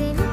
Same.